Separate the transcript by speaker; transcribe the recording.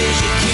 Speaker 1: decision